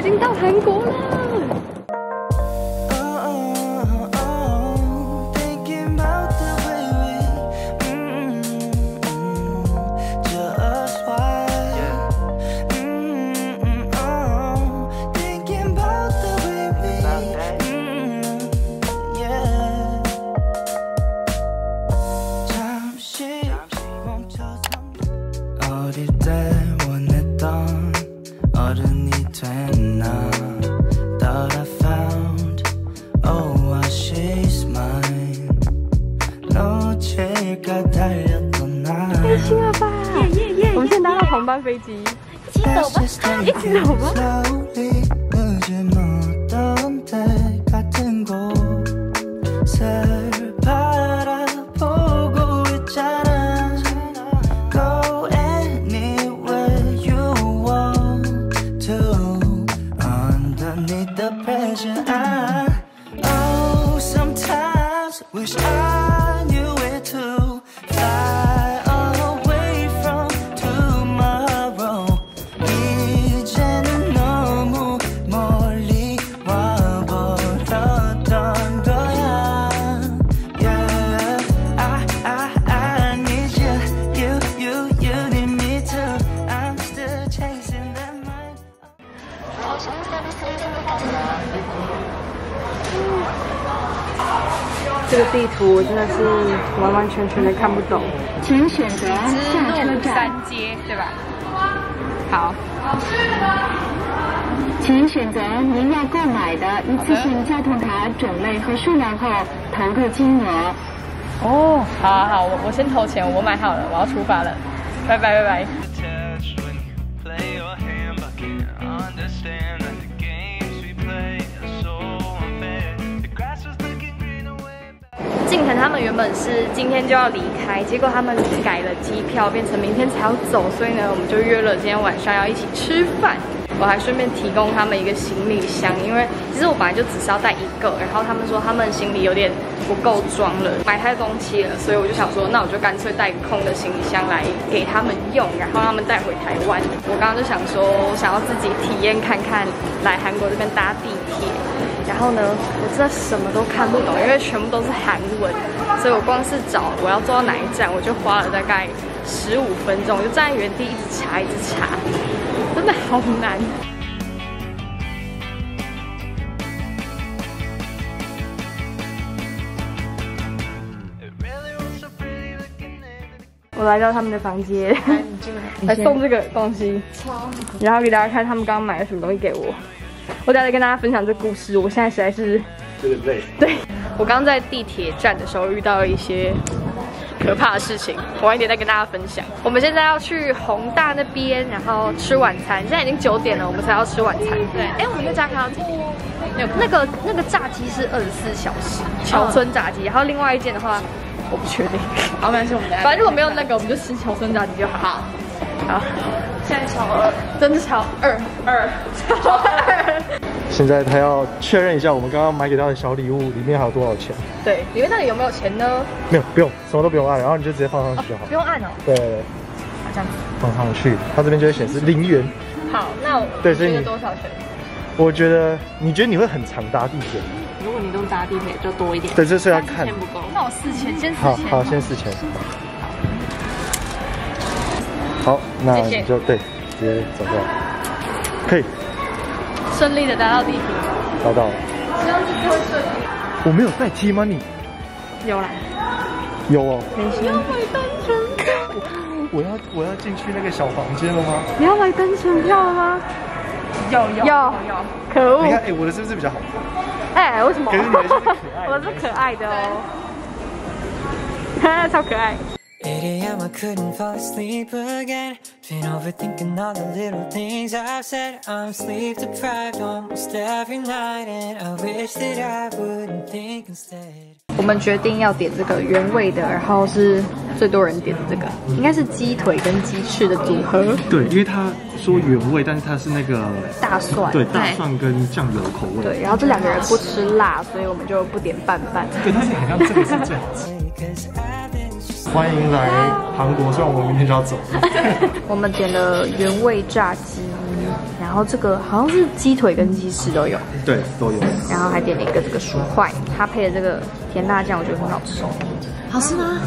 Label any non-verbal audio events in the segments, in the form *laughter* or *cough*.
已经到韩国了。看不懂。请选择下车站，街，对吧？好，请选择您要购买的一次性交通卡种类和数量后投入金额。哦，好好好，我我先投钱，我买好了，我要出发了，拜拜拜拜。Back. 静腾他们原本是今天就要离开，结果他们改了机票，变成明天才要走，所以呢，我们就约了今天晚上要一起吃饭。我还顺便提供他们一个行李箱，因为其实我本来就只是要带一个，然后他们说他们行李有点不够装了，买太多东西了，所以我就想说，那我就干脆带空的行李箱来给他们用，然后他们带回台湾。我刚刚就想说，想要自己体验看看来韩国这边搭地铁。然后呢，我真的什么都看不懂，因为全部都是韩文，所以我光是找我要坐到哪一站，我就花了大概十五分钟，我就站在原地一直查，一直查，真的好难。我来到他们的房间，来送这个东西，然后给大家看他们刚刚买了什么东西给我。我等下再跟大家分享这故事。我现在实在是有点累。对我刚刚在地铁站的时候遇到了一些可怕的事情，我晚一点再跟大家分享。我们现在要去宏大那边，然后吃晚餐。现在已经九点了，我们才要吃晚餐。对，哎，我们那家看到那个那个炸鸡是二十四小时，桥村炸鸡。然后另外一件的话，我不确定。好，没关系，我们来。反正如果没有那个，我们就吃桥村炸鸡就好。好，现在桥二，真的桥二二桥二。现在他要确认一下我们刚刚买给他的小礼物里面还有多少钱。对，里面到底有没有钱呢？没有，不用，什么都不用按，然后你就直接放上去就好。不用按哦，对对对，好这样子。放上去，它这边就会显示零元。好，那我觉得对所以你多少钱？我觉得，你觉得你会很常搭地铁？如果你都搭地铁就多一点，对，这是要看。钱不够。那我四千，先四千。好好，先四千。好，那谢谢你就对，直接走掉。可以，顺利的达到地平。达到了。希望这次会顺利。我没有带 T money，有啦，有哦。等一下。买单程票我要我要进去那个小房间了吗？你要买单程票了吗？有有有。可恶你！看，哎，我的是不是比较好？哎，为什么？可是你的是可爱的 *laughs* 我是可爱的哦。哈，*laughs* 超可爱。8 a.m. I couldn't fall asleep again. Been overthinking all the little things I've said. I'm sleep deprived almost every night, and I wish that I wouldn't think instead. 我们决定要点这个原味的，然后是最多人点的这个，应该是鸡腿跟鸡翅的组合，对，因为他说原味，但是它是那个大蒜。对大蒜跟酱油口味。对，然后这两个人不吃辣，所以我们就不点拌饭。对，但是好像这个是最好吃。欢迎来韩国，虽然我们明天就要走。*laughs* 我们点了原味炸鸡，然然后这个好像是鸡腿跟鸡翅都有，对，都有。然后还点了一个这个薯块，它配的这个甜辣酱，我觉得很好吃。好吃吗？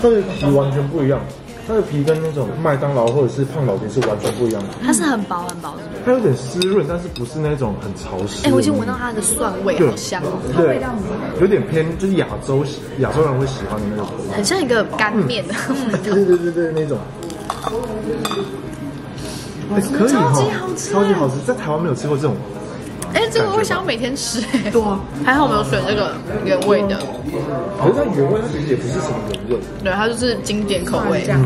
它的皮完全不一样，它的皮跟那种麦当劳或者是胖老爹是完全不一样的。它是很薄很薄，是不是？它有点湿润，但是不是那种很潮湿。哎，我已经闻到它的蒜味，好香哦。它味道，有点偏就是亚洲亚洲人会喜欢的那种。很像一个干面。*laughs* 对对对对，那种。哎可以哈，超级好吃，在台湾没有吃过这种。哎，这个我想要每天吃。对啊，还好我没有选这个原味的，可是它原味它其实也不是什么原味，对，它就是经典口味。这样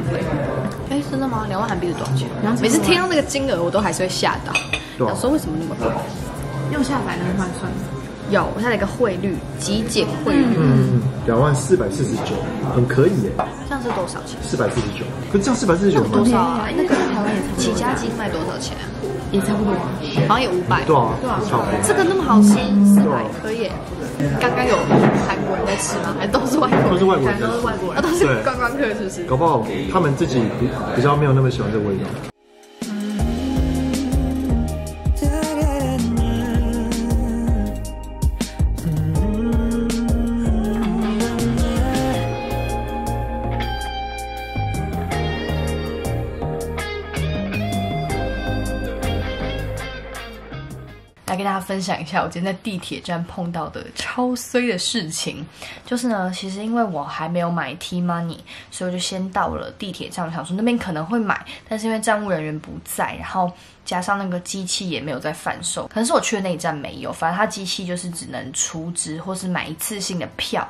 哎，真的吗？两万韩币是多少钱？每次听到那个金额，我都还是会吓到。对啊想说为什么那么贵？用下载能换算。有，我下了一个汇率，极简汇率，嗯，两万四百四十九，很可以耶，这样是多少钱？四百四十九。可是这样四百四十九吗？多少啊？那个台湾也起家鸡卖多少钱啊？也差不多。好像也五百。对啊，差不多。这个那么好吃，四百对啊可以耶。刚刚有韩国人在吃吗？还都是外国人？都是外国人都是外国人，啊，都是对观光客，是不是？搞不好他们自己比比较没有那么喜欢这个味道。《跟大家分享一下我今天在地铁站碰到的超衰的事情，就是呢，其实因为我还没有买 T Money，所以我就先到了地铁站，我想说那边可能会买，但是因为站务人员不在，然后加上那个机器也没有在贩售，可能是我去的那一站没有，反正它机器就是只能储值或是买一次性的票，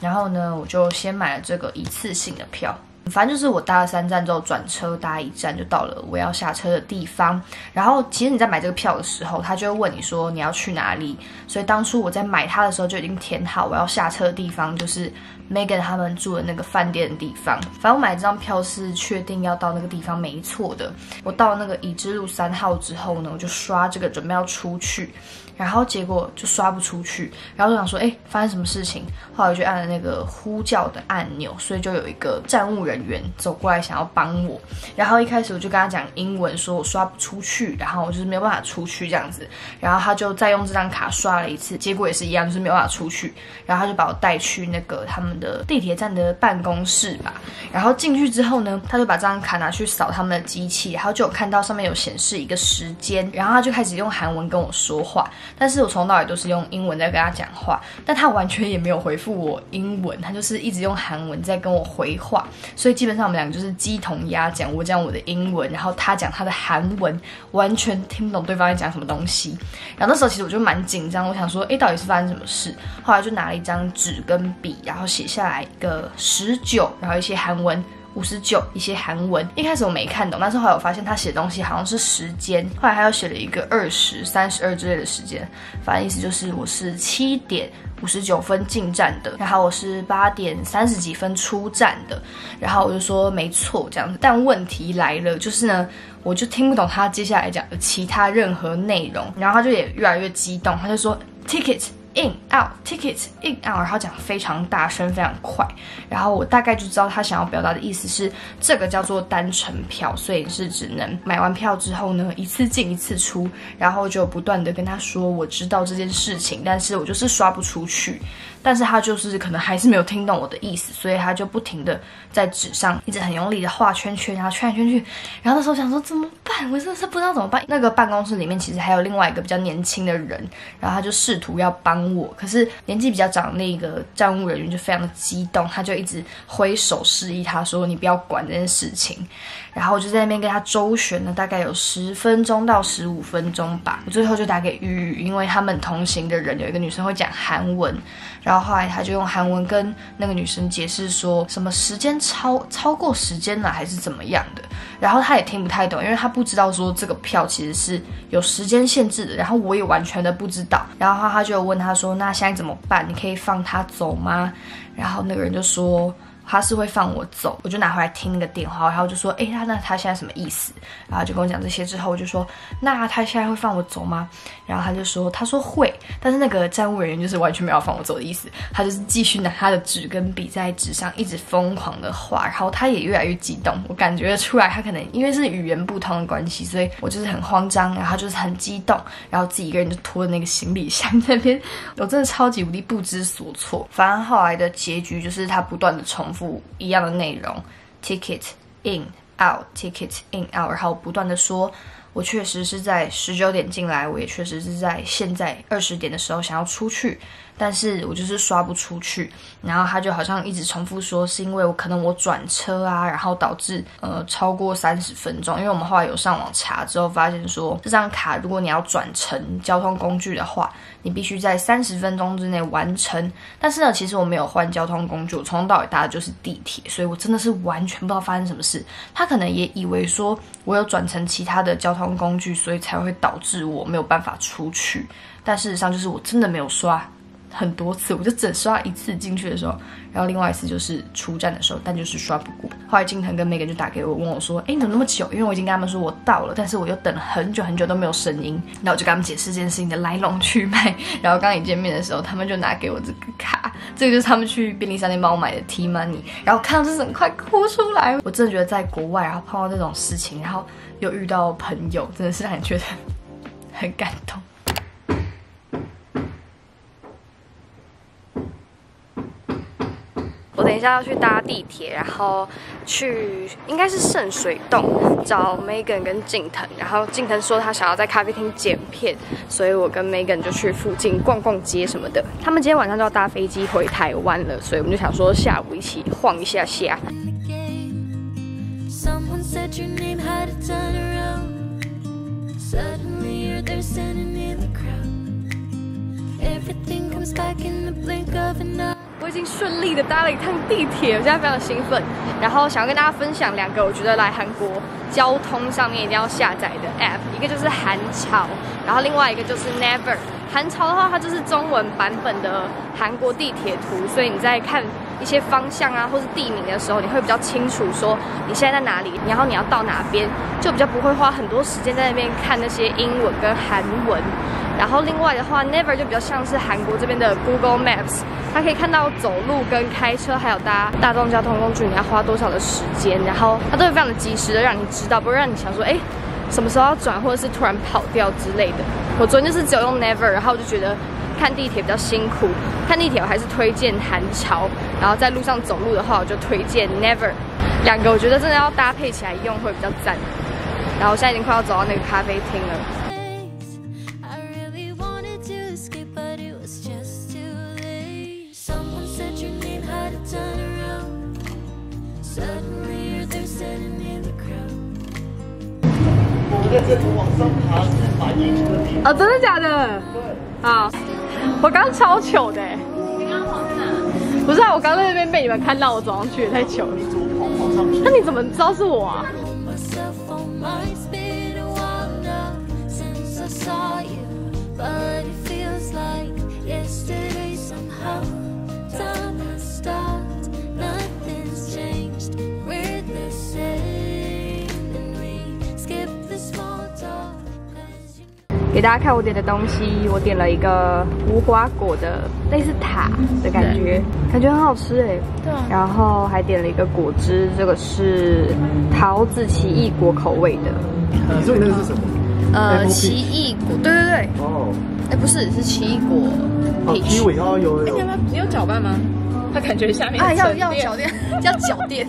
然后呢，我就先买了这个一次性的票。反正就是我搭了三站之后转车搭一站就到了我要下车的地方。然后其实你在买这个票的时候，他就会问你说你要去哪里。所以当初我在买它的时候就已经填好我要下车的地方，就是 Megan 他们住的那个饭店的地方。反正我买这张票是确定要到那个地方没错的。我到那个已知路三号之后呢，我就刷这个准备要出去。然后结果就刷不出去，然后就想说，哎，发生什么事情？后来我就按了那个呼叫的按钮，所以就有一个站务人员走过来想要帮我。然后一开始我就跟他讲英文，说我刷不出去，然后我就是没有办法出去这样子。然后他就再用这张卡刷了一次，结果也是一样，就是没有办法出去。然后他就把我带去那个他们的地铁站的办公室吧。然后进去之后呢，他就把这张卡拿去扫他们的机器，然后就有看到上面有显示一个时间，然后他就开始用韩文跟我说话。但是我从头到尾都是用英文在跟他讲话，但他完全也没有回复我英文，他就是一直用韩文在跟我回话，所以基本上我们两个就是鸡同鸭讲，我讲我的英文，然后他讲他的韩文，完全听不懂对方在讲什么东西。然后那时候其实我就蛮紧张，我想说，诶，到底是发生什么事？后来就拿了一张纸跟笔，然后写下来一个十九，然后一些韩文。五十九一些韩文，一开始我没看懂，但是后来我发现他写的东西好像是时间，后来他又写了一个二十三十二之类的时间，反正意思就是我是七点五十九分进站的，然后我是八点三十几分出站的，然后我就说没错这样子，但问题来了，就是呢，我就听不懂他接下来讲的其他任何内容，然后他就也越来越激动，他就说 ticket。In out ticket in out，然后讲非常大声，非常快，然后我大概就知道他想要表达的意思是这个叫做单程票，所以是只能买完票之后呢一次进一次出，然后就不断的跟他说我知道这件事情，但是我就是刷不出去，但是他就是可能还是没有听懂我的意思，所以他就不停的在纸上一直很用力的画圈圈，然后圈来圈去，然后那时候想说怎么办，我真的是不知道怎么办。那个办公室里面其实还有另外一个比较年轻的人，然后他就试图要帮我，可是年纪比较长那个站务人员就非常的激动，他就一直挥手示意他说你不要管这件事情，然后我就在那边跟他周旋了大概有十分钟到十五分钟吧，我最后就打给玉玉，因为他们同行的人有一个女生会讲韩文，然后后来他就用韩文跟那个女生解释说什么时间超超过时间了还是怎么样的，然后他也听不太懂，因为他不知道说这个票其实是有时间限制的，然后我也完全的不知道，然后他就问他说那现在怎么办？你可以放他走吗？然后那个人就说。他是会放我走，我就拿回来听那个电话，然后就说，哎，他那他现在什么意思？然后就跟我讲这些之后，我就说，那他现在会放我走吗？然后他就说，他说会，但是那个站务人员就是完全没有放我走的意思，他就是继续拿他的纸跟笔在纸上一直疯狂的画，然后他也越来越激动，我感觉出来他可能因为是语言不通的关系，所以我就是很慌张，然后就是很激动，然后自己一个人就拖着那个行李箱那边，我真的超级无敌不知所措。反正后来的结局就是他不断的重复一样的内容，ticket in out ticket in out，然后不断的说。我确实是在十九点进来，我也确实是在现在二十点的时候想要出去，但是我就是刷不出去。然后他就好像一直重复说，是因为我可能我转车啊，然后导致呃超过三十分钟。因为我们后来有上网查之后发现说，这张卡如果你要转乘交通工具的话，你必须在三十分钟之内完成。但是呢，其实我没有换交通工具，我从头到尾搭的就是地铁，所以我真的是完全不知道发生什么事。他可能也以为说我有转乘其他的交通工具，所以才会导致我没有办法出去。但事实上就是我真的没有刷很多次，我就只刷一次进去的时候，然后另外一次就是出站的时候，但就是刷不过。后来金腾跟 Megan 就打给我，问我说：“哎，你怎么那么久？”因为我已经跟他们说我到了，但是我又等了很久很久都没有声音。然后我就跟他们解释这件事情的来龙去脉。*laughs* 然后刚一见面的时候，他们就拿给我这个卡，这个就是他们去便利商店帮我买的 T money。然后看到这整快哭出来。我真的觉得在国外，然后碰到这种事情，然后又遇到朋友，真的是让人觉得很感动。我等一下要去搭地铁，然后去应该是圣水洞找 Megan 跟静腾。然后静腾说他想要在咖啡厅剪片，所以我跟 Megan 就去附近逛逛街什么的。他们今天晚上就要搭飞机回台湾了，所以我们就想说下午一起晃一下下。我已经顺利的搭了一趟地铁，我现在非常兴奋。然后想要跟大家分享两个我觉得来韩国交通上面一定要下载的 app，一个就是韩潮，然后另外一个就是 Never。韩潮的话，它就是中文版本的韩国地铁图，所以你在看一些方向啊或是地名的时候，你会比较清楚说你现在在哪里，然后你要到哪边，就比较不会花很多时间在那边看那些英文跟韩文。然后另外的话，Never 就比较像是韩国这边的 Google Maps，它可以看到走路跟开车还有搭大众交通工具你要花多少的时间，然后它都会非常的及时的让你知道，不会让你想说，哎，什么时候要转或者是突然跑掉之类的。我昨天就是只有用 Never，然后我就觉得看地铁比较辛苦，看地铁我还是推荐韩潮，然后在路上走路的话我就推荐 Never，两个我觉得真的要搭配起来用会比较赞。然后我现在已经快要走到那个咖啡厅了。哦，真的假的？啊，我刚超糗的。你刚跑去哪？不是啊，我刚在那边被你们看到，我走上去也太糗了。那你怎么知道是我啊大家看我点的东西，我点了一个无花果的类似塔的感觉，感觉很好吃哎。对啊。然后还点了一个果汁，这个是桃子奇异果口味的。所以那个是什么？呃，奇异果，对对对，哦，哎，不是，是奇异果哦鸡尾哦，有有有。你有搅拌吗？它感觉下面啊，要要搅垫，要搅 *laughs* 垫，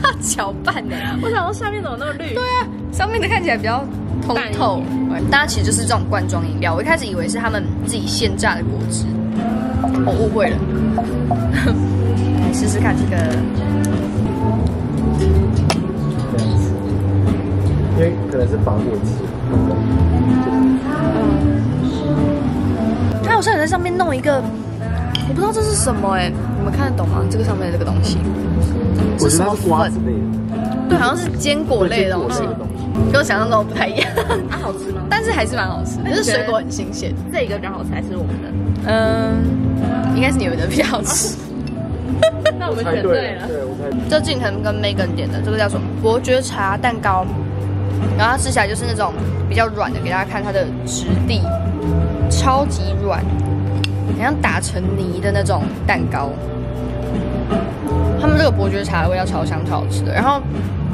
要搅 *laughs* 拌呢。我想说下面怎么那么绿？对啊，上面的看起来比较通透，大家其实就是这种罐装饮料。我一开始以为是他们自己现榨的果汁，我误会了。来试试看这个，这样子，因为可能是防果汁，它好像也在上面弄一个，我不知道这是什么哎，你们看得懂吗？这个上面的这个东西，我是什么觉得是瓜粉子？类的，对，好像是坚果类的东西坚果类的东西。跟我想象中不太一样，它好吃吗？但是还是蛮好吃的，就是水果很新鲜。这个比较好吃还是我们的？嗯，应该是你们的比较好吃。*laughs* 那我们猜选对了。对，我猜这近藤跟 Megan 点的这个叫什么伯爵茶蛋糕，然后它吃起来就是那种比较软的，给大家看它的质地，超级软，很像打成泥的那种蛋糕。这个伯爵茶的味道超香超好吃的。然后，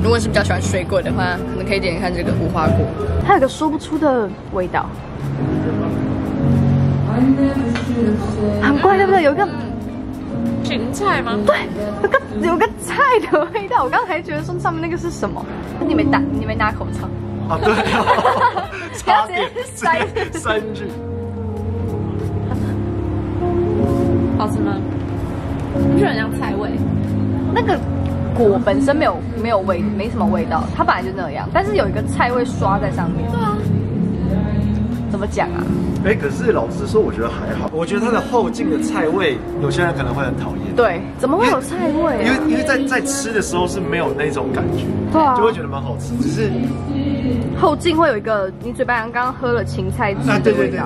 如果是比较喜欢水果的话，可能可以点点看这个无花果，它有个说不出的味道，很怪对不对？有一个芹菜吗？对，有个有个菜的味道。我刚才觉得说上面那个是什么？你没打，你没拿口罩，啊，对啊，差点塞塞进去。好吃吗？不是很像菜味。那个果本身没有没有味，没什么味道，它本来就那样，但是有一个菜味刷在上面。对啊，怎么讲啊？哎，可是老实说，我觉得还好。我觉得它的后劲的菜味，有些人可能会很讨厌。对，怎么会有菜味、啊？因为因为在在吃的时候是没有那种感觉，对啊就会觉得蛮好吃。只是后劲会有一个，你嘴巴上刚刚喝了芹菜汁啊，的对对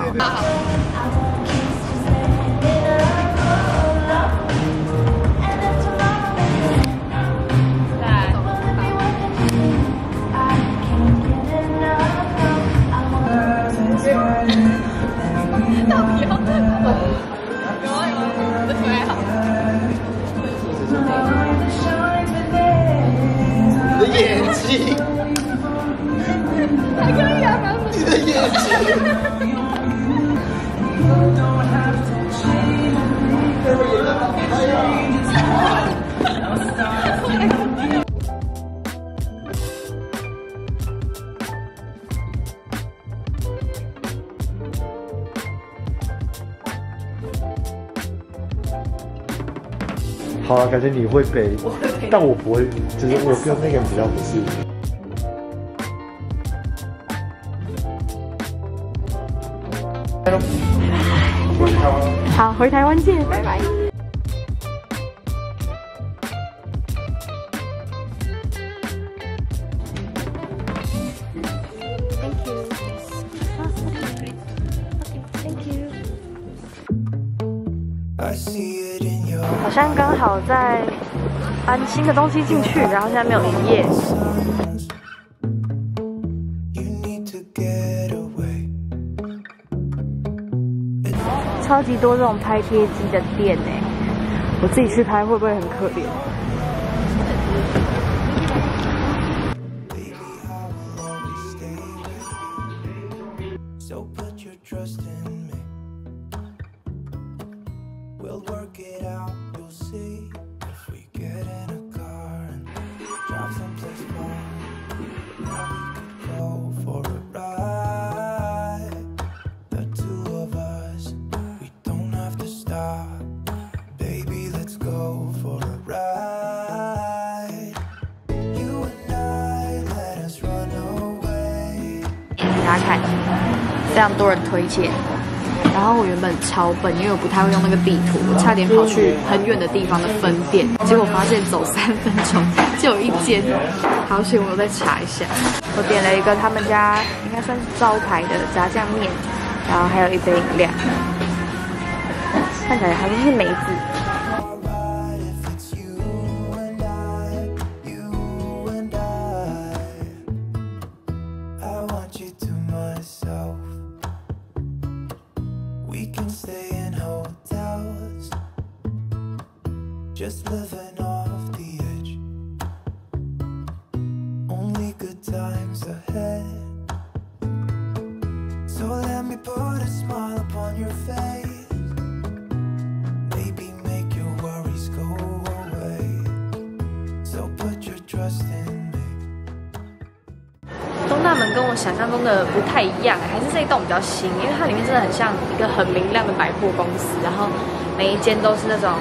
味道。对对对。你的眼睛，还可以啊，你的眼睛。好了，感觉你会背，但我不会，就是我跟那个人比较不是。好，回台湾见，拜拜。在搬新的东西进去，然后现在没有营业。超级多这种拍贴机的店呢，我自己去拍会不会很可怜？非常多人推荐。然后我原本超笨，因为我不太会用那个地图，我差点跑去很远的地方的分店，结果发现走三分钟就有一间，好险我再查一下。我点了一个他们家应该算是招牌的炸酱面，然后还有一杯饮料，看起来好像是梅子。象中的不太一样，还是这一栋比较新，因为它里面真的很像一个很明亮的百货公司，然后每一间都是那种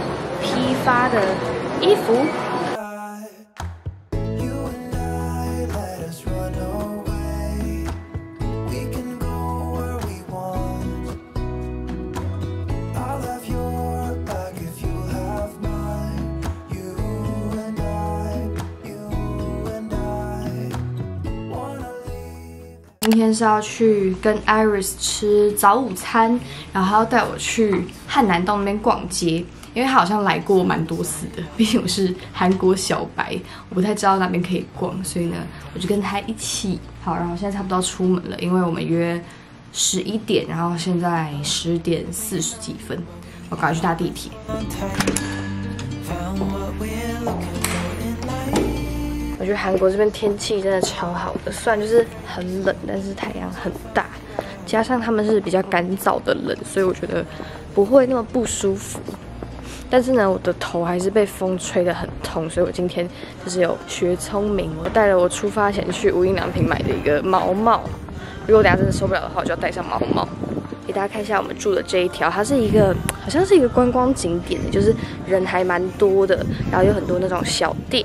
批发的衣服。天是要去跟 Iris 吃早午餐，然后他要带我去汉南洞那边逛街。因为他好像来过蛮多次的，*laughs* 毕竟我是韩国小白，我不太知道那边可以逛，所以呢，我就跟他一起。好，然后现在差不多出门了，因为我们约十一点，然后现在十点四十几分，我赶快去搭地铁。我觉得韩国这边天气真的超好的，虽然就是很冷，但是太阳很大，加上他们是比较干燥的冷，所以我觉得不会那么不舒服。但是呢，我的头还是被风吹得很痛，所以我今天就是有学聪明，我带了我出发前去无印良品买的一个毛帽。如果我等下真的受不了的话，我就要戴上毛帽。给大家看一下我们住的这一条，它是一个好像是一个观光景点，就是人还蛮多的，然后有很多那种小店，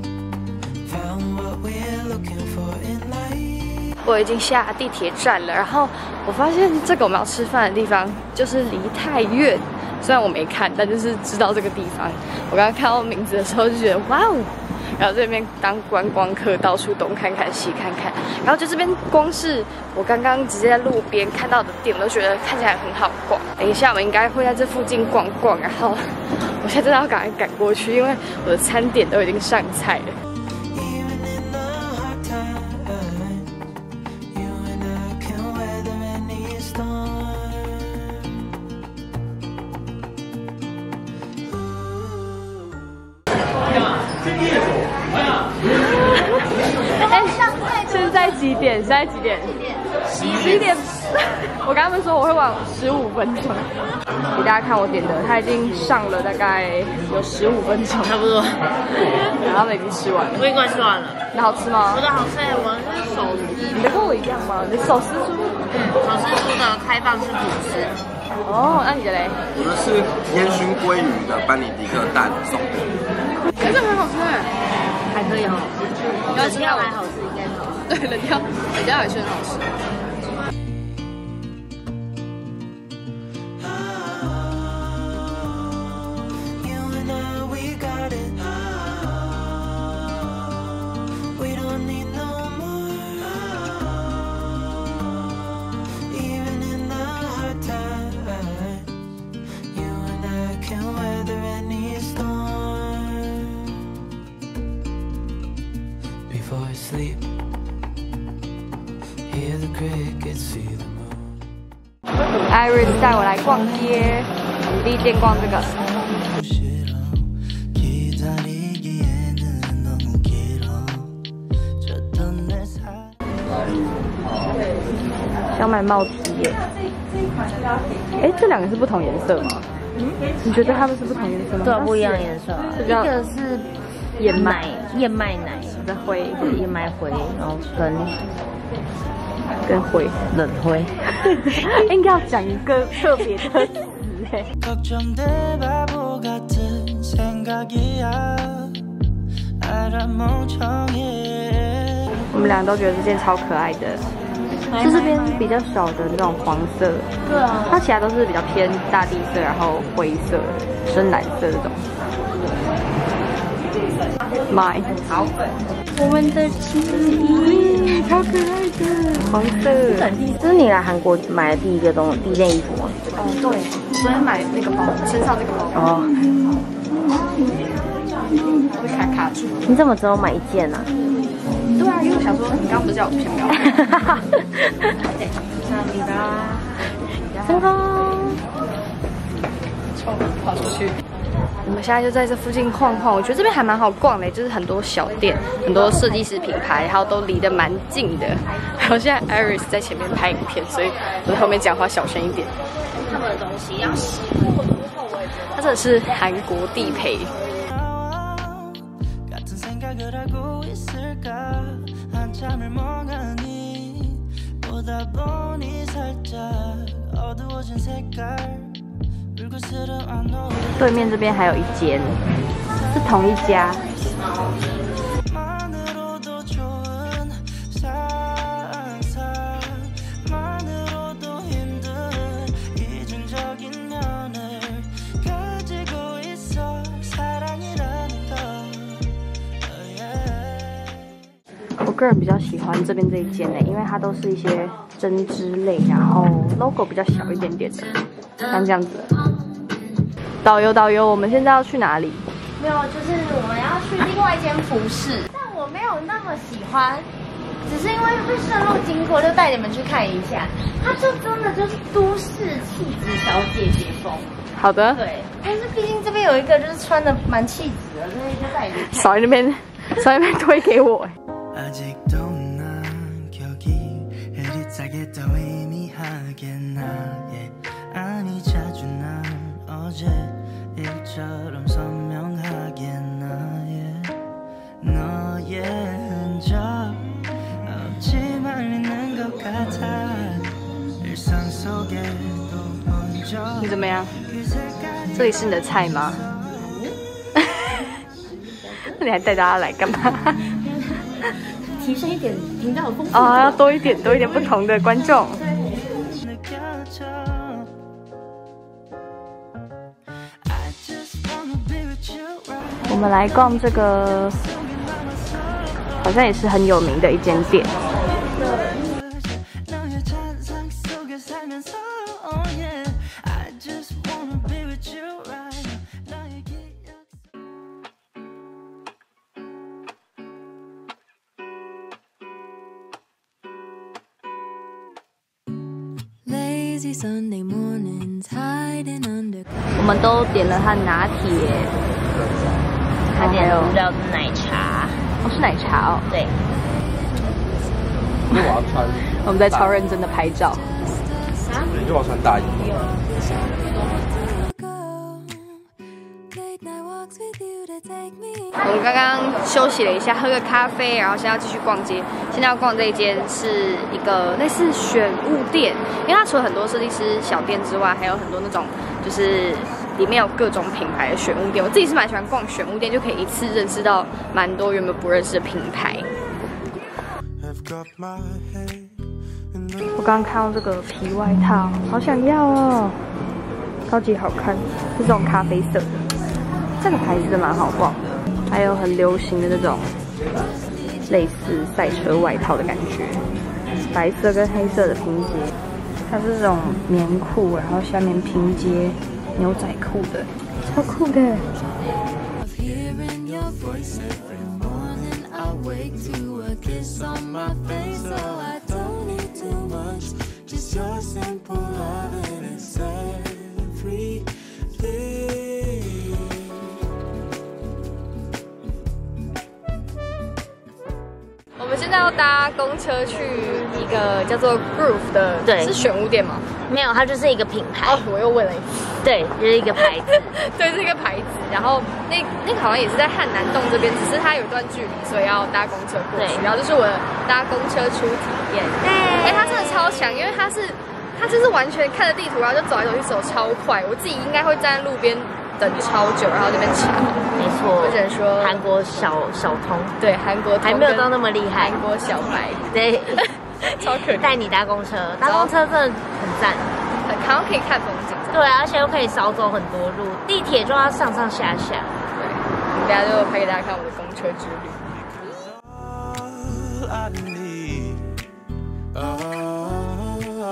我已经下地铁站了，然后我发现这个我们要吃饭的地方就是梨泰院，虽然我没看，但就是知道这个地方。我刚刚看到名字的时候就觉得哇哦，然后这边当观光客到处东看看西看看，然后就这边光是我刚刚直接在路边看到的店，我都觉得看起来很好逛。等一下我们应该会在这附近逛逛，然后我现在真的要赶快赶过去，因为我的餐点都已经上菜了。点？十一点。*laughs* 我跟他们说我会晚十五分钟，给大家看我点的，它已经上了大概有十五分钟，差不多，然后他们已经吃完了。我也快吃完了。那好吃吗我？的好吃，我是手撕，你的跟我一样吗？你手撕猪？嗯，手撕猪的开放式吐司，哦，那你的嘞？我的是烟熏鲑鱼的班尼迪克蛋松，哎，这很好吃哎。还可以哦。要吃要还好吃。对，冷掉，冷掉还是很好吃。iris 带我来逛街，第一先逛这个。要买帽子耶！哎，这两个是不同颜色吗？你觉得他们是不同颜色吗？对，不一样颜色。这个是燕麦，燕麦奶的灰，燕麦灰，然后跟。跟灰。冷灰。*laughs* 应该要讲一个特别的词。我们俩都觉得这件超可爱的。就这边比较少的那种黄色。对啊。它其他都是比较偏大地色然后灰色深蓝色这种。买好，我们的亲衣，超可爱的黄色。这是你来韩国买的第一个东第一件衣服吗？哦，对，昨天买那个包，身上这个包，哦，会卡卡住。你怎么只有买一件呢、对啊，因为我想说，你刚刚不是叫我不想要？*laughs* 啊？成功！冲跑出去。我们现在就在这附近晃晃，我觉得这边还蛮好逛的，就是很多小店，很多设计师品牌，然后都离得蛮近的。然后现在 *laughs* Iris 在前面拍影片，所以我在后面讲话小声一点。他们的东西要洗过之后，我也觉得它真的是韩国地陪，对面这边还有一间是同一家。我个人比较喜欢这边这一间呢因为它都是一些针织类然后 logo 比较小一点点的像这样子。导游，导游，我们现在要去哪里？没有，就是我们要去另外一间服饰，*laughs* 但我没有那么喜欢，只是因为会顺路经过，就带你们去看一下。它就真的就是都市气质小姐姐风，好的，对。但是毕竟这边有一个就是穿的蛮气质的，所以就带你们看。少在那边，*laughs* 少在那边推给我。어제 일처럼 선명하게 나의 너의 흔적 없지만 있는 것 같아 일상 속에도 번져 你怎么样？ 그 색깔이 这里是你的菜吗？那你还带大家来干嘛？提升一点频道的丰富哦，要多一点，多一点不同的观众。 느 我们来逛这个，好像也是很有名的一间店。我们都点了他拿铁。还点还有无聊的奶茶，哦是奶茶哦。对，因为我要穿，我们在超认真的拍照。因为我要穿大衣。我们刚刚休息了一下，喝个咖啡，然后现在要继续逛街。现在要逛这一间是一个类似选物店，因为它除了很多设计师小店之外，还有很多那种就是里面有各种品牌的选物店。我自己是蛮喜欢逛选物店，就可以一次认识到蛮多原本不认识的品牌。我刚刚看到这个皮外套，好想要哦，超级好看，是这种咖啡色的，这个牌子的蛮好逛的，还有很流行的那种类似赛车外套的感觉，白色跟黑色的拼接，它是这种棉裤，然后下面拼接牛仔裤的，超酷的。hearing your voice every morning. I wake to a kiss on my face, so I don't need too much. Just your simple love and it's everything. 我们现在要搭公车去一个叫做 Groove 的，对是选物店吗？没有，它就是一个品牌，哦，我又问了一次。对，就是一个牌子。*laughs* 对，是一个牌子。然后那那个好像也是在汉南洞这边，只是它有一段距离，所以要搭公车过去。对然后就是我的搭公车初体验。哎，它真的超强，因为它是它就是完全看着地图，然后就走来走去，走超快。我自己应该会站在路边等超久，然后这边抢。没错，我只能说韩国小小通对韩国还没有到那么厉害韩，国小白对，*laughs* *laughs* 超可怜，带你搭公车，搭公车真的很赞。很好像可以看风景。对啊，而且又可以少走很多路，地铁就要上上下下。对，我们等一下就拍给大家看我的公车之旅。all I need. All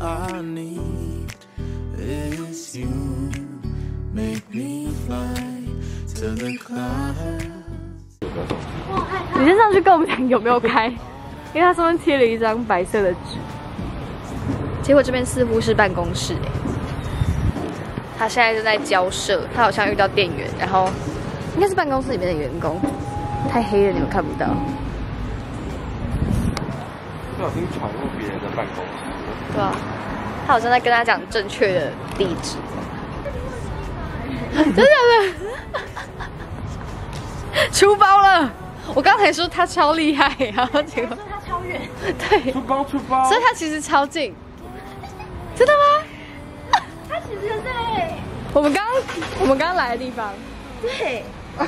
I need is you. Make me fly to the clouds. 你先上去跟我们讲有没有开，因为它上面贴了一张白色的纸。结果这边似乎是办公室哎，他现在正在交涉，他好像遇到店员，然后应该是办公室里面的员工。太黑了，你们看不到。不小心闯入别人的办公室。对啊，他好像在跟他讲正确的地址。*laughs* 真的假的？*laughs* 出包了！我刚才说他超厉害，然后结果远，*laughs* 对，出包出包，所以他其实超近。真的吗？他其实在我们刚我们刚来的地方，对，*laughs*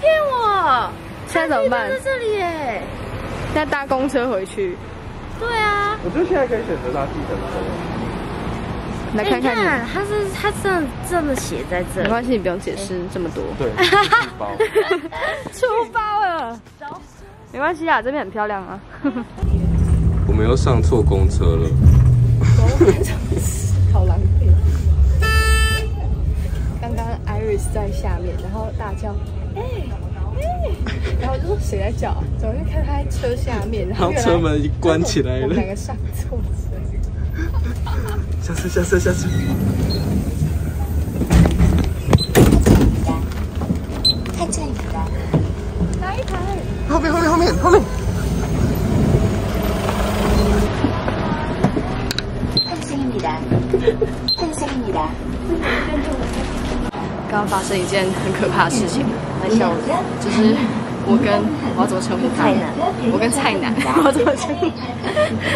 骗我！现在怎么办在？这里耶。现在搭公车回去，对啊，我觉得现在可以选择搭计程车。来看看你。哎看，他是他这样这么写在这里。没关系，你不用解释这么多。对，包。*laughs* 出包了，没关系啊，这边很漂亮啊。我们又上错公车了。好狼狈。刚刚 Iris 在下面，然后大叫，哎、哎、然后我就说谁在叫啊？走过去看他在车下面，然后 *laughs* 车门一关起来了我们两个上错车。下车，下车，下车。哪一台？后面，后面，后面，后面。刚刚发生一件很可怕的事情，很小，就是我跟我要怎么称呼他？我跟蔡楠，我要怎么称呼？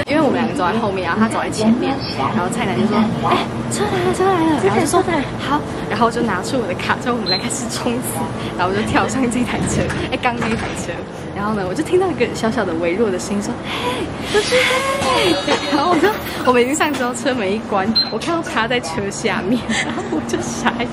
因为我们两个走在后面，然后他走在前面，然后蔡楠就说：“哎，车来了，车来了！”然后就说：“好。”然后我就拿出我的卡，之后我们来开始冲刺，然后我就跳上这台车，哎，刚那一台车。然后呢，我就听到一个小小的微弱的声音说：“嘿，就是嘿。”然后我就我们已经上之后，车门一关，我看到他在车下面，*laughs* 然后我就傻眼。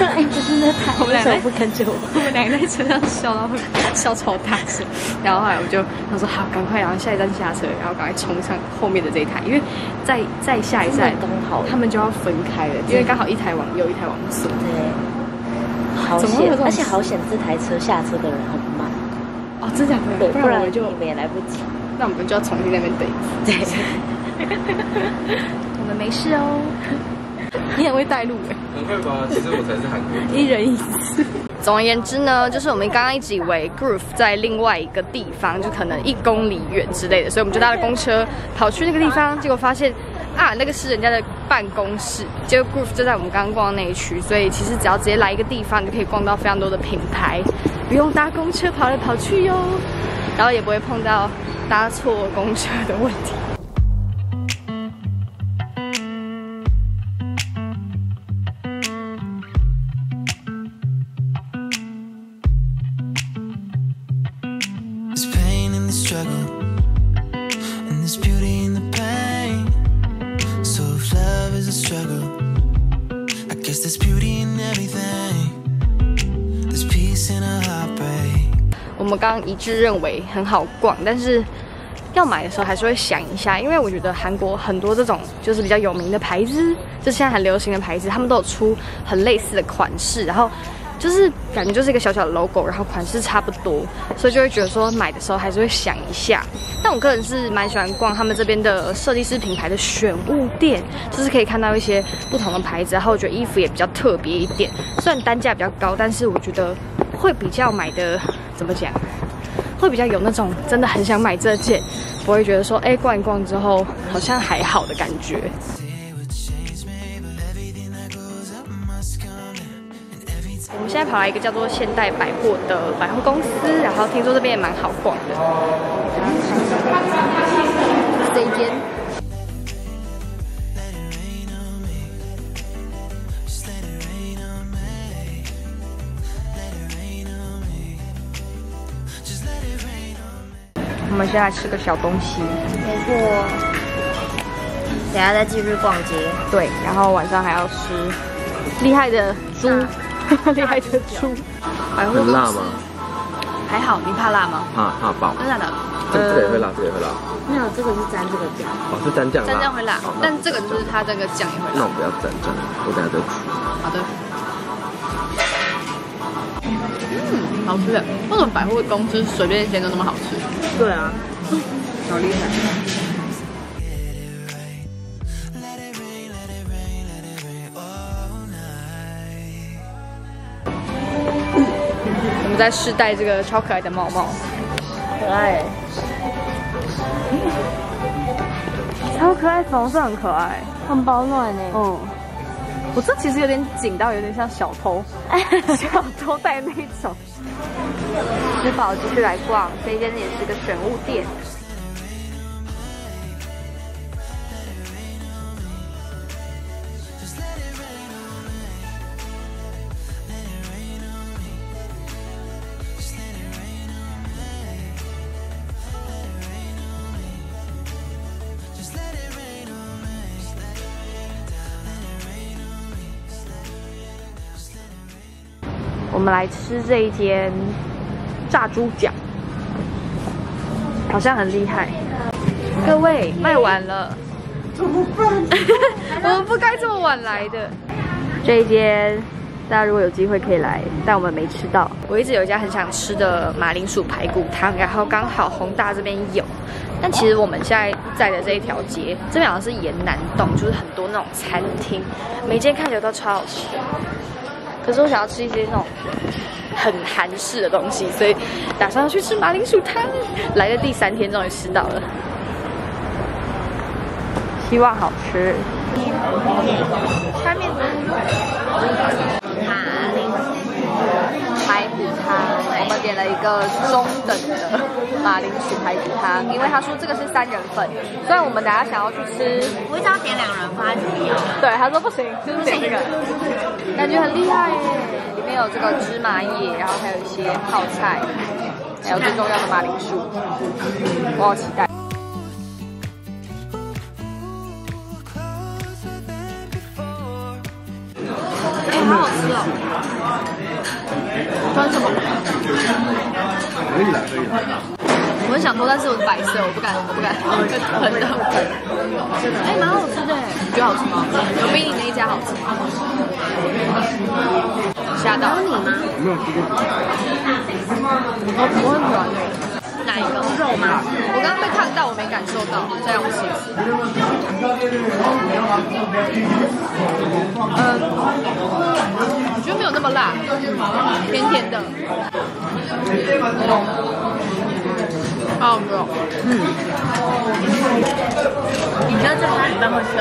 哎，就是那台，我们俩在不跟着我？我们两个在车上笑到会笑超大声，然后后来我就他说好，赶快，然后下一站下车，然后赶快冲上后面的这一台，因为再再下一站刚好他们就要分开了，因为刚好一台往右，一台往左。对，好险而且好险，这台车下车的人哦，真假的？对，不不然然我们就你们也来不及。那我们就要重新在那边等一次。对，*laughs* 我们没事哦。*laughs* 你很会带路哎。很会吧？其实我才是韩国人。一人一次。总而言之呢，就是我们刚刚一直以为 Groove 在另外一个地方，就可能一公里远之类的，所以我们就搭了公车跑去那个地方，结果发现啊，那个是人家的办公室。这个 Groove 就在我们刚刚逛的那一区，所以其实只要直接来一个地方，就可以逛到非常多的品牌，不用搭公车跑来跑去哟，然后也不会碰到搭错公车的问题。一致认为很好逛，但是要买的时候还是会想一下，因为我觉得韩国很多这种就是比较有名的牌子，就是现在很流行的牌子，他们都有出很类似的款式，然后就是感觉就是一个小小的 logo，然后款式差不多，所以就会觉得说买的时候还是会想一下。但我个人是蛮喜欢逛他们这边的设计师品牌的选物店，就是可以看到一些不同的牌子，然后我觉得衣服也比较特别一点，虽然单价比较高，但是我觉得会比较买的怎么讲？会比较有那种真的很想买这件，不会觉得说，哎、逛一逛之后好像还好的感觉。我们现在跑来一个叫做现代百货的百货公司，然后听说这边也蛮好逛的。这一间们先来吃个小东西，没错。等下再继续逛街。对，然后晚上还要吃厉害的猪，*laughs* 厉害的猪。很辣吗？还好，你怕辣吗？怕怕爆。真的假的？这这个也会辣，这个也会辣。没有，这个是沾这个酱。哦，是沾酱辣。蘸酱会辣，但这个就是它这个酱也会辣。那我不要蘸酱，我等下再吃。好的。嗯，好吃的。为什么百货公司随便一间都那么好吃？对啊，好厉害.我们在试戴这个超可爱的帽帽，可爱。超可爱，粉红色很可爱。很保暖呢。嗯，我这其实有点紧到有点像小偷，*laughs* 小偷戴那种。吃饱继续来逛，这一间也是个选物店。们来吃这一间炸猪脚，好像很厉害。各位，卖完了，怎么办？*laughs* 我们不该这么晚来的。这一间大家如果有机会可以来，但我们没吃到。我一直有一家很想吃的马铃薯排骨汤，然后刚好宏大这边有。但其实我们现在在的这一条街，这边好像是沿南洞，就是很多那种餐厅，每间看起来都超好吃的。可是我想要吃一些那种很韩式的东西，所以打算要去吃马铃薯汤。来的第三天终于吃到了，希望好吃。下面马铃薯排骨汤，我们点了一个中等的马铃薯排骨汤，因为他说这个是三人份，虽然我们等下想要去吃，我一直要点两人份，还是不要？对，他说不行，就是点这个，感觉很厉害耶。里面有这个芝麻叶，然后还有一些泡菜，还有最重要的马铃薯，我好期待。哎，好好吃哦！穿什么？可以了，可以了。我很想脱，但是我是白色，我不敢，我不敢，喷的。哎，蛮好吃的，你觉得好吃吗？有比你那一家好吃吗？吓到你吗？没有吃过？我我很喜欢那个。哪一个肉吗？我刚刚被烫到，我没感受到，这样我试一次。嗯，我觉得没有那么辣，甜甜的。好吃哦。嗯。你觉得这盘你帮我收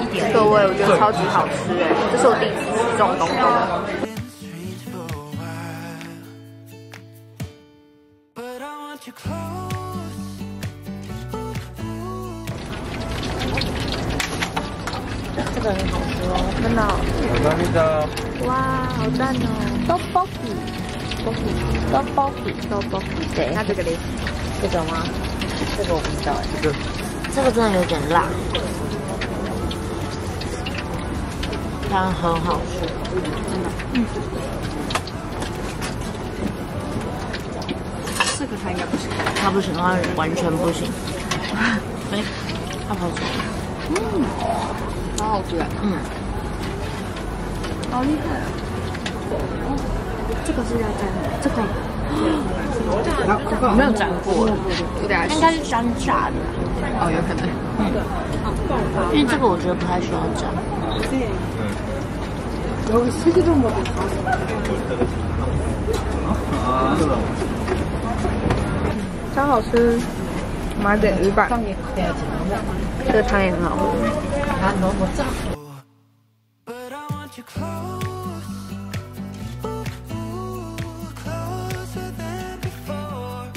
一点？各位，我觉得超级好吃哎，这是我第一次吃这种东西。个很好吃哦，真的、哦。 감사합니다. 哇，好赞哦！豆包皮，豆皮，豆包皮，豆包皮。对，那这个嘞？这个吗？这个我不知道哎。这个这个真的有点辣，但很好吃。这个他应该不行。它不行，它完全不行。哎，它好吃。 好好吃哎，嗯，好厉害啊！这个是要蘸的，这个我没有蘸过，我等下应该是沾炸的，哦，有可能。嗯因为这个我觉得不太需要沾。超好吃，买点鱼板，这个汤也很好喝。But I want you close. Closer than before.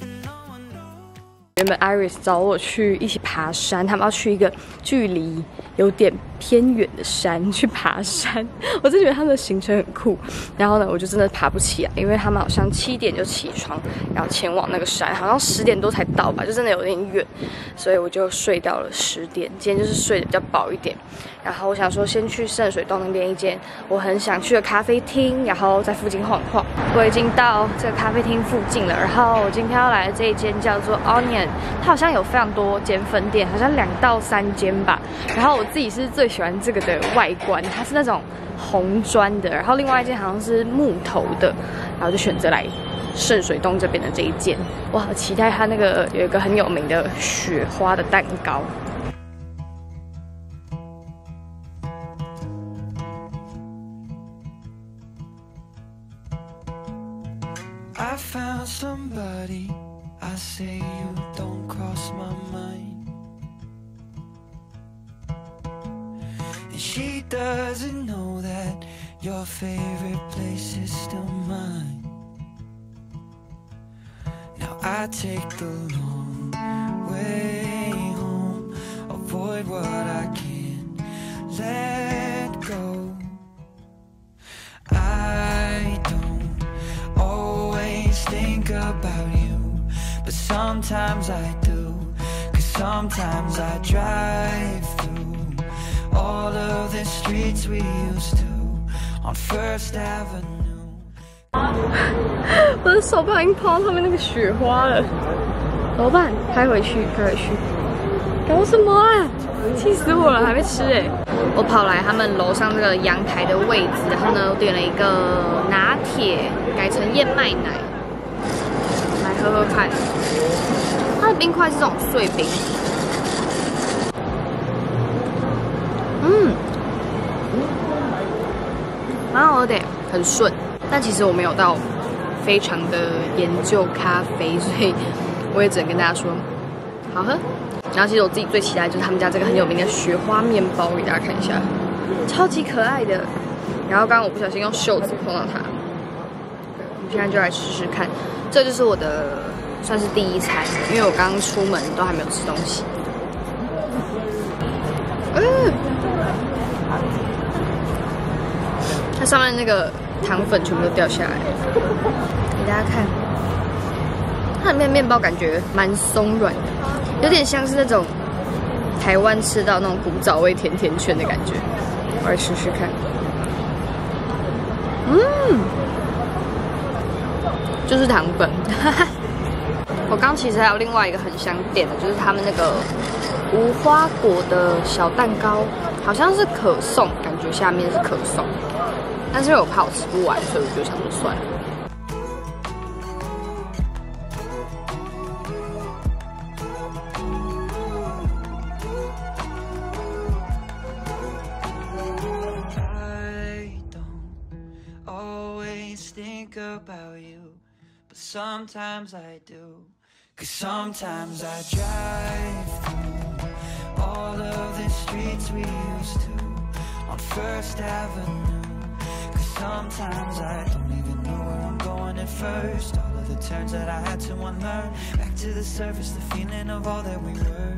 And no one knows. 原本 Iris 找我去一起爬山，他们要去一个距离有点偏远的山去爬山。*laughs* 我真觉得他们的行程很酷。然后呢，我就真的爬不起来，因为他们好像七点就起床，然后前往那个山，好像十点多才到吧，就真的有点远，所以我就睡到了十点。今天就是睡得比较饱一点。然后我想说，先去圣水洞那边一间我很想去的咖啡厅，然后在附近晃晃。我已经到这个咖啡厅附近了，然后我今天要来的这一间叫做 Onion，它好像有非常多间分店，好像两到三间吧。然后我自己是最喜欢这个的外观，它是那种红砖的，然后另外一间好像是木头的，然后就选择来圣水洞这边的这一间。我好期待它那个有一个很有名的雪花的蛋糕。I found somebody. I say you don't cross my mind. She doesn't know that your favorite place is still mine. Now I take the long way home, avoid what I can't let go. I don't always think about you, but sometimes I do. Cause sometimes I drive 我的手不小心碰到上面那个雪花了，怎么办？拍回去，开回去。搞什么啊？气死我了，还没吃哎！我跑来他们楼上这个阳台的位置，然后呢，我点了一个拿铁，改成燕麦奶，来喝喝看。它的冰块是这种碎冰，嗯，蛮好很顺。但其实我没有到非常的研究咖啡，所以我也只能跟大家说好喝。然后其实我自己最期待就是他们家这个很有名的雪花面包，给大家看一下，超级可爱的。然后刚刚我不小心用袖子碰到它，我们现在就来试试看。这就是我的算是第一餐，因为我刚刚出门都还没有吃东西。嗯，它上面那个糖粉全部都掉下来，给大家看。它里面面包感觉蛮松软的，有点像是那种台湾吃到那种古早味甜甜圈的感觉。我来试试看。嗯，就是糖粉。*laughs* 我刚其实还有另外一个很想点的，就是他们那个无花果的小蛋糕，好像是可颂，感觉下面是可颂，但是因为我怕我吃不完，所以我就想说算了。 I don't always think about you, but sometimes I do. Cause sometimes I drive through all of the streets we used to on First Avenue. Cause sometimes I don't even know where I'm going at first. All of the turns that I had to unlearn. Back to the surface, the feeling of all that we were.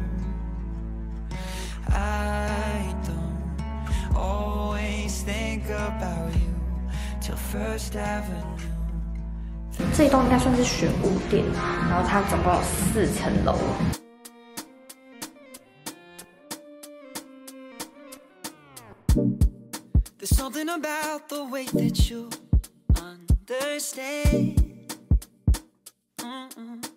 I don't always think about you till First Avenue. 这一栋应该算是玄武店，然后它总共有四层楼。 There's something about the way that you understand. Mm-mm.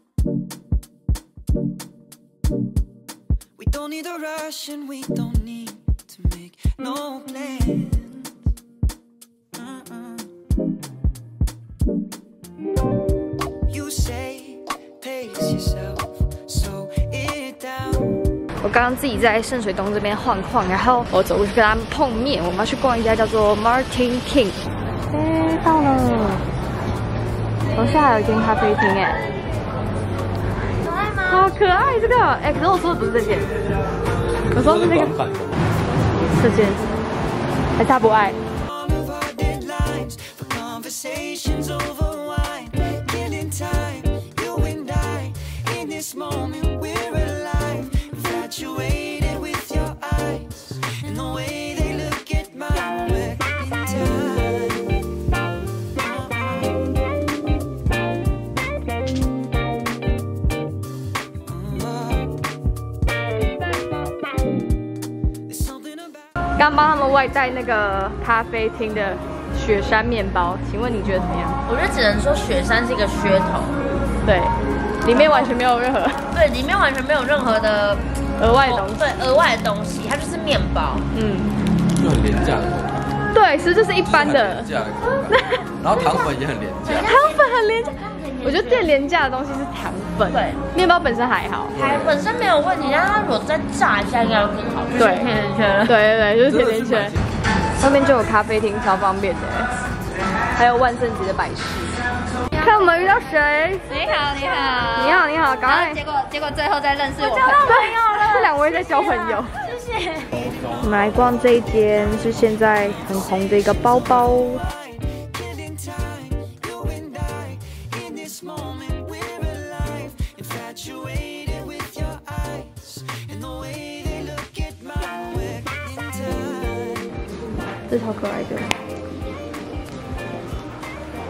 We don't need a rush and we don't need 刚刚自己在圣水东这边晃晃，然后我走过去跟他们碰面，我们要去逛一家叫做 Martin King。哎，到了，楼下还有一间咖啡厅，哎，可爱吗？好可爱这个，哎，可是我说的不是这件，我说的是那个这件，还是他不爱？外带那个咖啡厅的雪山面包，请问你觉得怎么样？我觉得只能说雪山是一个噱头，对，里面完全没有任何 *laughs* 对，里面完全没有任何的额外的东西。对额外的东西，它就是面包。嗯，就很廉价的。对，其实这是一般的。然后糖粉也很廉价，*laughs* 糖粉很廉价，我觉得最廉价的东西是糖粉，对，面包本身还好。还本身没有问题，但它如果再炸一下，应该会更好。就是对甜甜圈了。对对对，就是甜甜圈是蛮。*laughs* 后面就有咖啡厅，超方便的，还有万圣节的摆饰。看我们遇到谁？你好，你好，你好，你好，赶快！结果结果最后再认识我交到朋友了，这两位在交朋友。谢谢。我们来逛这一间是现在很红的一个包包。这超可爱的，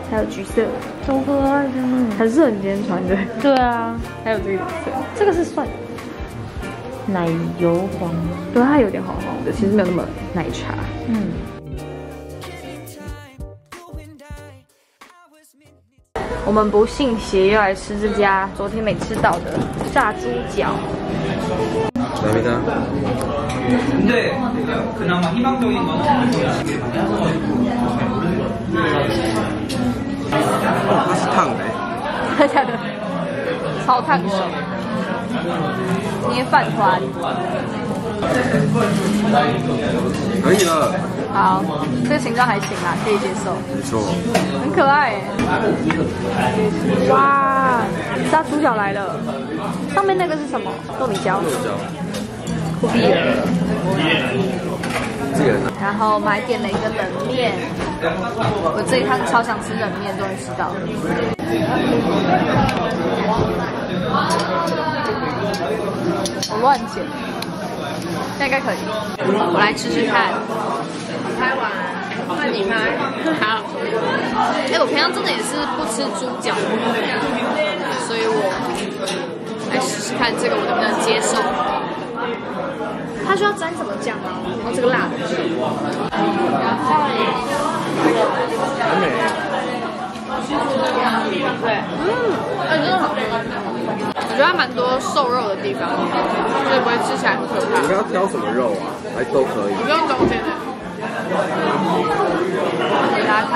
还有橘色，超可爱的，还是很今天穿的。对啊，还有这个颜色，这个是蒜，奶油黄，对，它有点黄黄的，其实没有那么奶茶。嗯。我们不信邪，又来吃这家昨天没吃到的炸猪脚。 감사합니다. 근데 그나마 희망적인 거는它是烫的，真的假的？超烫手，捏饭团。 可以了，好，这个形状还行啊，可以接受，没错。很可爱耶。哇，杀猪脚来了，上面那个是什么？豆米椒。酷毙了。这个然后我们还点了一个冷面，我这一趟超想吃冷面，终于吃到了。我乱剪，那应该可以。我来吃吃看。拍完，换你拍。好。哎，我平常真的也是不吃猪脚的，所以我来试试看这个我能不能接受。它需要沾什么酱吗？然后这个辣的。很美。对，嗯，哎，真的好吃。我觉得它蛮多瘦肉的地方，所以不会吃起来很可怕。你要挑什么肉啊？还都可以不。用中间的，给大家看。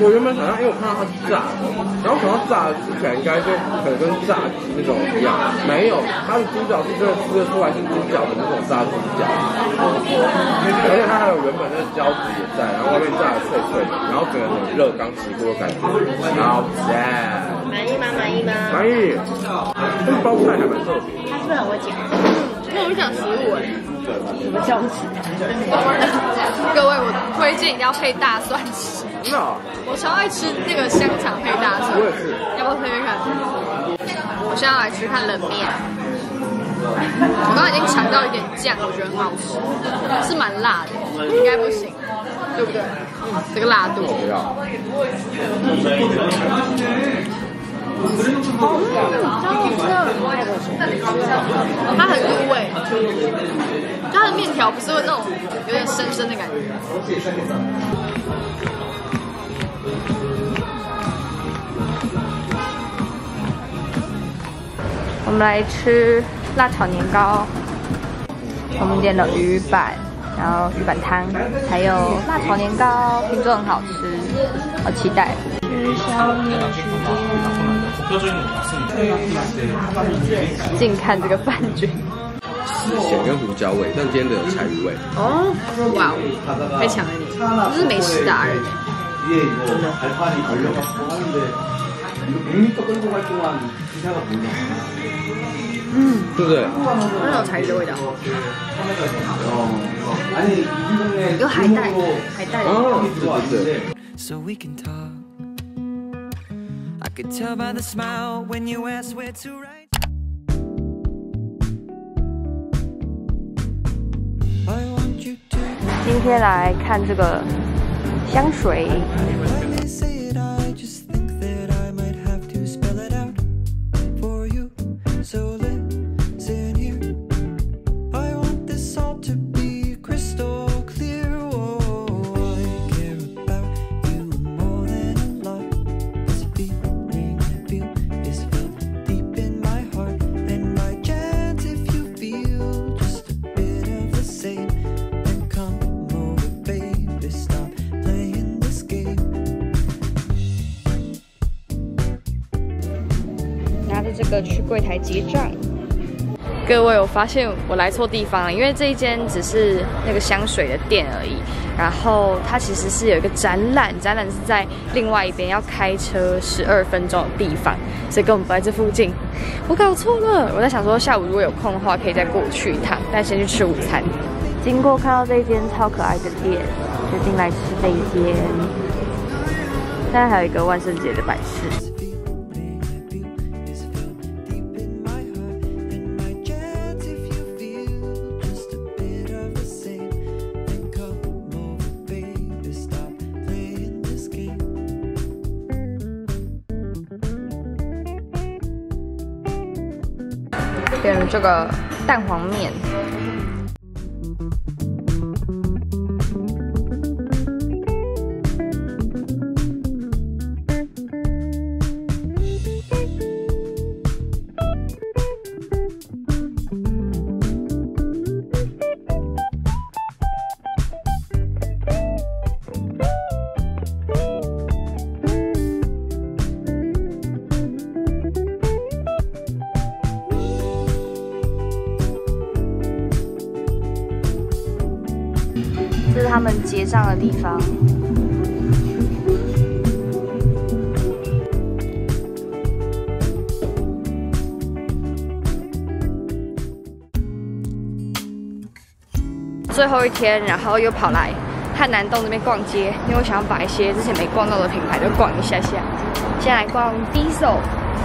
我原本想象，因为我看到它是炸的，然后想到炸的吃起来应该就可能跟炸鸡那种一样，没有，它的猪脚是真的吃得出来是猪脚的那种炸猪脚，而且它还有原本那个胶质也在，然后外面炸的脆脆的，然后整个很热刚起锅的感觉，好赞，满意吗？满意吗？*laughs* 满意，这个包菜还蛮特别的。他是 *laughs* 不是很会讲？因为我是讲食物哎，什么教子？各位，我推荐一定要配大蒜吃。真的啊，我超爱吃那个香肠配大蒜。我也是。要不要推推看？我现在要来吃看冷面。我刚刚已经尝到一点酱，我觉得很好吃，是蛮辣的，应该不行，对不对？这个辣度。不要。它很入味，它的面条不是会那种有点生生的感觉。我们来吃辣炒年糕，我们点了鱼板，然后鱼板汤，还有辣炒年糕，听说很好吃，好期待。近看这个饭卷。丝咸跟胡椒味，但今天的有柴鱼味。哦，哇哦，太强了你，这是美食达人嗯，对不对？很有柴鱼的味道。有海带，海带的味道。哦，对对对。so we can talk. I could tell by the smile when you asked where to write. I want you to. 今天来看这个香水，发现我来错地方了，因为这一间只是那个香水的店而已。然后它其实是有一个展览，展览是在另外一边，要开车十二分钟的地方，所以根本不在这附近。我搞错了，我在想说下午如果有空的话，可以再过去一趟，但先去吃午餐。经过看到这一间超可爱的店，决定来吃这一间。现在还有一个万圣节的摆饰。个蛋黄面。后一天，然后又跑来汉南洞那边逛街，因为我想要把一些之前没逛到的品牌都逛一下下。先来逛 Diesel，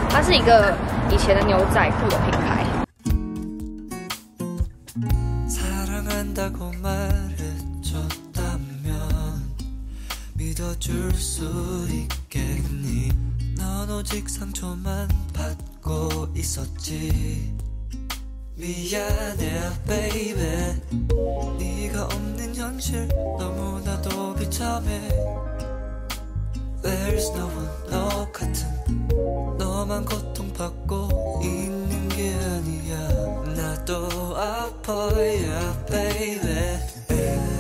它是一个以前的牛仔裤的品牌。 미안해 baby 네가 없는 현실 너무나도 비참해 There's no one 너 같은 너만 고통받고 있는 게 아니야 나도 아파야 baby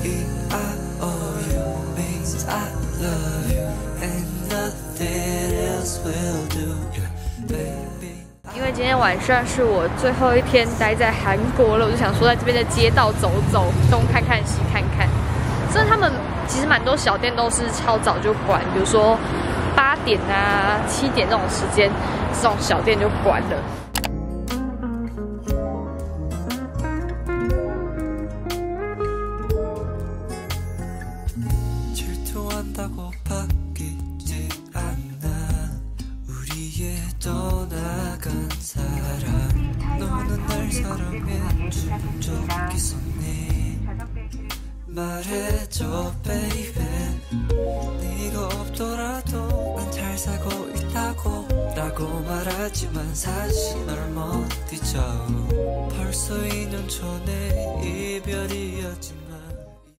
E-I-O-U means I love you And nothing else will 因为今天晚上是我最后一天待在韩国了，我就想说在这边的街道走走，东看看西看看。所以他们其实蛮多小店都是超早就关，比如说八点啊、七点这种时间，这种小店就关了。